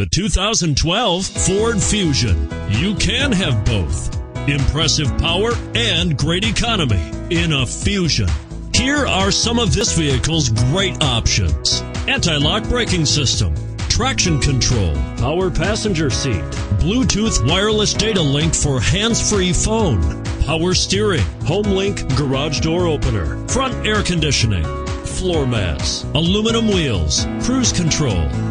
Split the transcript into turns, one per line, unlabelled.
The 2012 Ford Fusion. You can have both. Impressive power and great economy in a Fusion. Here are some of this vehicle's great options. Anti-lock braking system, traction control, power passenger seat, Bluetooth wireless data link for hands-free phone, power steering, HomeLink garage door opener, front air conditioning, floor mats, aluminum wheels, cruise control.